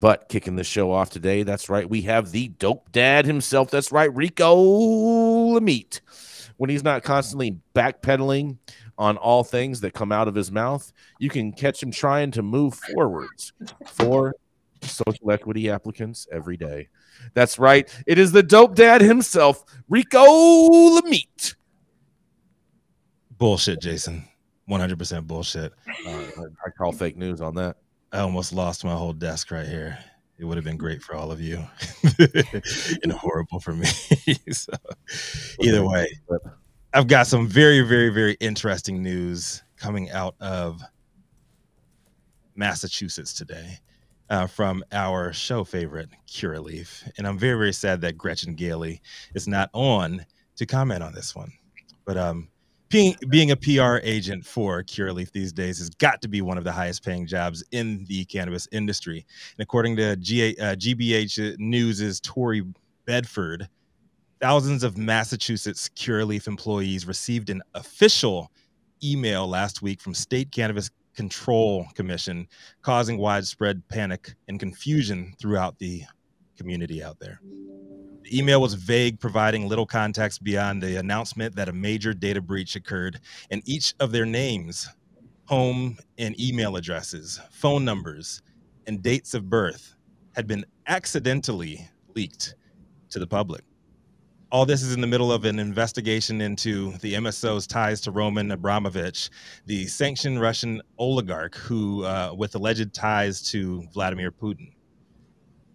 But kicking the show off today, that's right, we have the dope dad himself. That's right, Rico Lamitte. When he's not constantly backpedaling on all things that come out of his mouth, you can catch him trying to move forwards for social equity applicants every day. That's right, it is the dope dad himself, Rico Lamitte. Bullshit, Jason. 100% bullshit. Uh, I call fake news on that. I almost lost my whole desk right here. It would have been great for all of you and horrible for me. so, either way, I've got some very, very, very interesting news coming out of Massachusetts today uh, from our show favorite, Curaleaf. And I'm very, very sad that Gretchen Gailey is not on to comment on this one. But um, being, being a PR agent for Curaleaf these days has got to be one of the highest paying jobs in the cannabis industry. And according to GA, uh, GBH News' Tori Bedford, thousands of Massachusetts Curaleaf employees received an official email last week from State Cannabis Control Commission, causing widespread panic and confusion throughout the community out there. The email was vague, providing little context beyond the announcement that a major data breach occurred, and each of their names, home and email addresses, phone numbers, and dates of birth had been accidentally leaked to the public. All this is in the middle of an investigation into the MSO's ties to Roman Abramovich, the sanctioned Russian oligarch who, uh, with alleged ties to Vladimir Putin.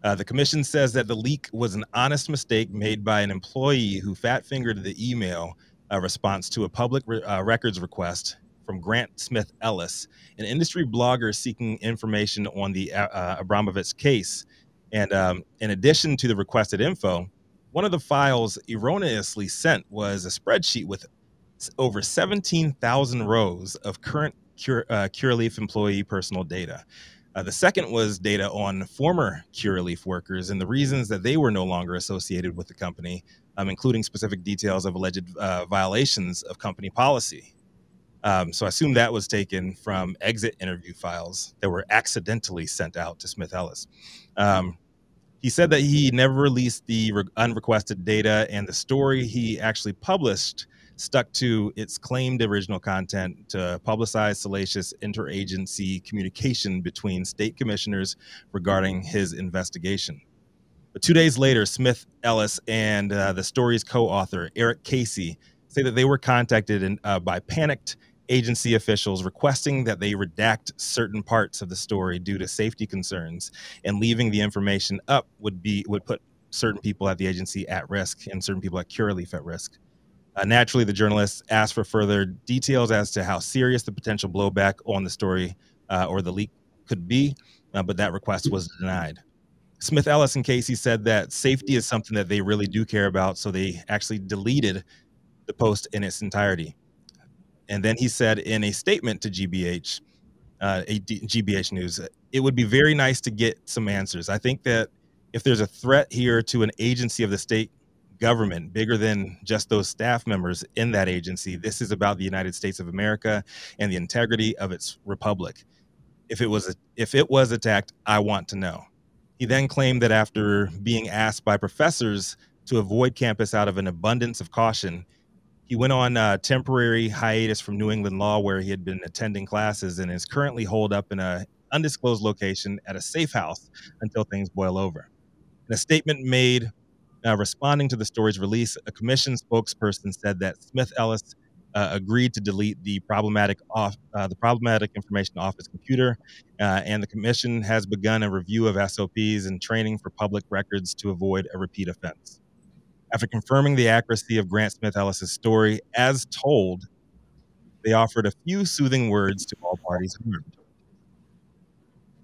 Uh, the commission says that the leak was an honest mistake made by an employee who fat fingered the email uh, response to a public re- uh, records request from Grant Smith Ellis, an industry blogger seeking information on the uh, uh, Abramovich case. And um, in addition to the requested info, one of the files erroneously sent was a spreadsheet with over 17,000 rows of current Cure, uh, Curaleaf employee personal data. Uh, the second was data on former Curaleaf workers and the reasons that they were no longer associated with the company, um, including specific details of alleged uh, violations of company policy. Um, so I assume that was taken from exit interview files that were accidentally sent out to Smith Ellis. Um, he said that he never released the re- unrequested data, and the story he actually published stuck to its claimed original content to publicize salacious interagency communication between state commissioners regarding his investigation. But two days later, Smith Ellis and uh, the story's co author, Eric Casey, say that they were contacted in, uh, by panicked agency officials requesting that they redact certain parts of the story due to safety concerns and leaving the information up would be would put certain people at the agency at risk and certain people at Curaleaf at risk. Uh, naturally, the journalists asked for further details as to how serious the potential blowback on the story uh, or the leak could be, uh, but that request was denied. Smith Ellis and Casey said that safety is something that they really do care about, so they actually deleted the post in its entirety. And then he said in a statement to GBH, uh, GBH News, it would be very nice to get some answers. I think that if there's a threat here to an agency of the state government bigger than just those staff members in that agency. This is about the United States of America and the integrity of its republic. If it was if it was attacked, I want to know. He then claimed that after being asked by professors to avoid campus out of an abundance of caution, he went on a temporary hiatus from New England law where he had been attending classes and is currently holed up in a undisclosed location at a safe house until things boil over. In a statement made uh, responding to the story's release, a commission spokesperson said that Smith Ellis uh, agreed to delete the problematic off uh, the problematic information off his computer, uh, and the commission has begun a review of SOPs and training for public records to avoid a repeat offense. After confirming the accuracy of Grant Smith Ellis's story as told, they offered a few soothing words to all parties harmed.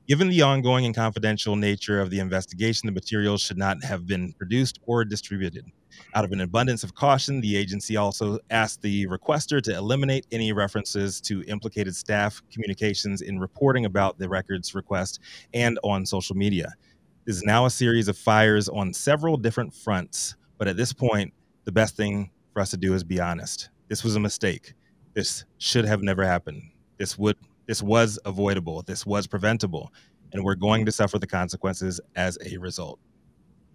Given the ongoing and confidential nature of the investigation, the materials should not have been produced or distributed. Out of an abundance of caution, the agency also asked the requester to eliminate any references to implicated staff communications in reporting about the records request and on social media. This is now a series of fires on several different fronts, but at this point, the best thing for us to do is be honest. This was a mistake. This should have never happened. This would this was avoidable. This was preventable. and we're going to suffer the consequences as a result.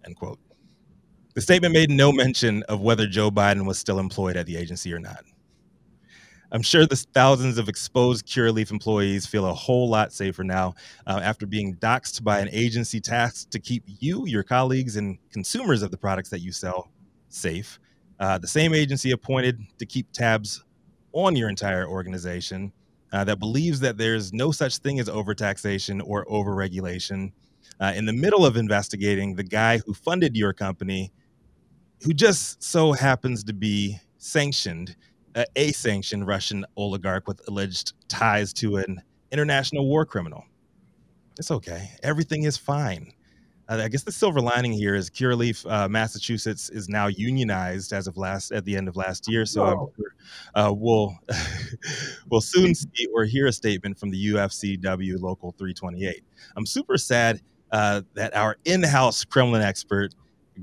End quote. The statement made no mention of whether Joe Biden was still employed at the agency or not. I'm sure the thousands of exposed Curaleaf employees feel a whole lot safer now uh, after being doxxed by an agency tasked to keep you, your colleagues, and consumers of the products that you sell safe. Uh, the same agency appointed to keep tabs on your entire organization uh, that believes that there's no such thing as overtaxation or overregulation. Uh, in the middle of investigating the guy who funded your company, who just so happens to be sanctioned uh, a sanctioned Russian oligarch with alleged ties to an international war criminal. It's okay. Everything is fine. Uh, I guess the silver lining here is Curaleaf, uh, Massachusetts, is now unionized as of last at the end of last year. So uh, we'll we'll soon see or hear a statement from the UFCW Local 328. I'm super sad uh, that our in-house Kremlin expert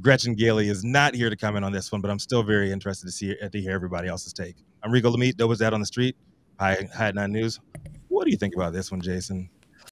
Gretchen Gailey is not here to comment on this one, but I'm still very interested to see to hear everybody else's take. I'm Rico Lamitte, Dope is that on the street. Hi, Hi Nine News. What do you think about this one, Jason?